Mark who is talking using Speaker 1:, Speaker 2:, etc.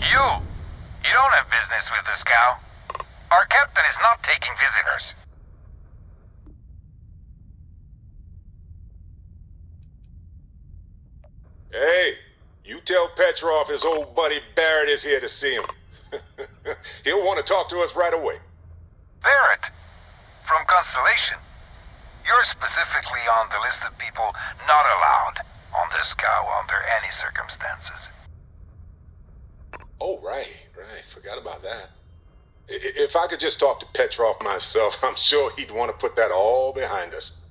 Speaker 1: You! You don't have business with this cow. Our captain is not taking visitors.
Speaker 2: Hey, you tell Petrov his old buddy Barrett is here to see him. He'll want to talk to us right away.
Speaker 1: Barrett, from Constellation. You're specifically on the list of people not allowed on this cow under any circumstances.
Speaker 2: Right, right. Forgot about that. If I could just talk to Petrov myself, I'm sure he'd want to put that all behind us.